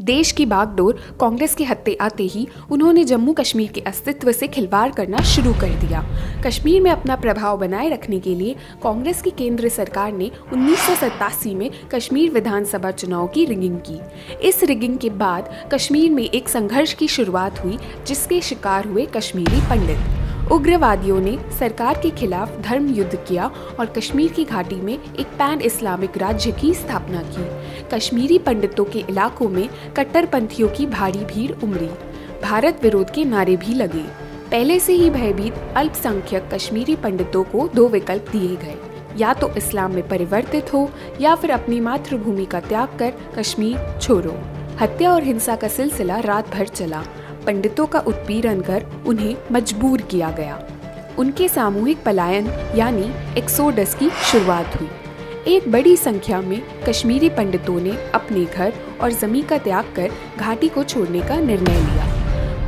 देश की बागडोर कांग्रेस के हत्ते आते ही उन्होंने जम्मू कश्मीर के अस्तित्व से खिलवाड़ करना शुरू कर दिया। कश्मीर में अपना प्रभाव बनाए रखने के लिए कांग्रेस की केंद्र सरकार ने उन्नीस सौ सतासी में कश्मीर विधानसभा चुनाव की रिगिंग की। इस रिगिंग के बाद कश्मीर में एक संघर्ष की शुरुआत हुई, जिसके शिकार हुए कश्मीरी पंडित। उग्रवादियों ने सरकार के खिलाफ धर्म युद्ध किया और कश्मीर की घाटी में एक पैन इस्लामिक राज्य की स्थापना की। कश्मीरी पंडितों के इलाकों में कट्टरपंथियों की भारी भीड़ उमड़ी। भारत विरोध के नारे भी लगे। पहले से ही भयभीत अल्पसंख्यक कश्मीरी पंडितों को दो विकल्प दिए गए। या तो इस्लाम में परिवर्तित हो या फिर अपनी मातृभूमि का त्याग कर कश्मीर छोड़ो। हत्या और हिंसा का सिलसिला रात भर चला। पंडितों का उत्पीड़न कर उन्हें मजबूर किया गया। उनके सामूहिक पलायन यानी एक्सोडस की शुरुआत हुई। एक बड़ी संख्या में कश्मीरी पंडितों ने अपने घर और जमी का त्याग कर घाटी को छोड़ने का निर्णय लिया।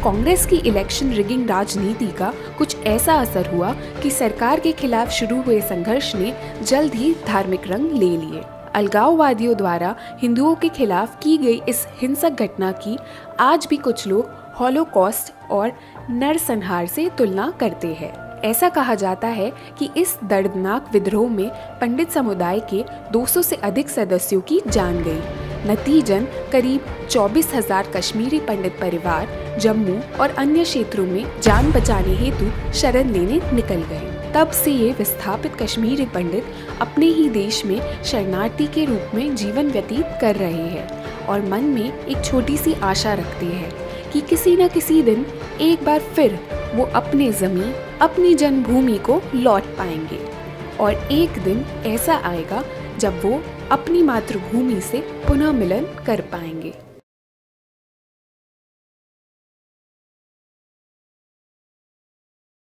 कांग्रेस की इलेक्शन रिगिंग राजनीति का कुछ ऐसा असर हुआ कि सरकार के खिलाफ शुरू हुए संघर्ष ने जल्द ही धार्मिक रंग ले लिए। अलगाववादियों द्वारा हिंदुओं के खिलाफ की गई इस हिंसक घटना की आज भी कुछ लोग हॉलोकॉस्ट और नरसंहार से तुलना करते हैं। ऐसा कहा जाता है कि इस दर्दनाक विद्रोह में पंडित समुदाय के 200 से अधिक सदस्यों की जान गई। नतीजन करीब चौबीस हज़ार कश्मीरी पंडित परिवार, जम्मू और अन्य क्षेत्रों में जान बचाने हेतु शरण लेने निकल गए। तब से ये विस्थापित कश्मीरी पंडित अपने ही देश में शरणार्थी के रूप में जीवन व्यतीत कर रहे हैं और मन में एक छोटी सी आशा रखते हैं। कि किसी न किसी दिन एक बार फिर वो अपने ज़मीन अपनी जन्मभूमि को लौट पाएँगे। और एक दिन ऐसा आएगा जब वो अपनी मातृभूमि से पुनः मिलन कर पाएँगे।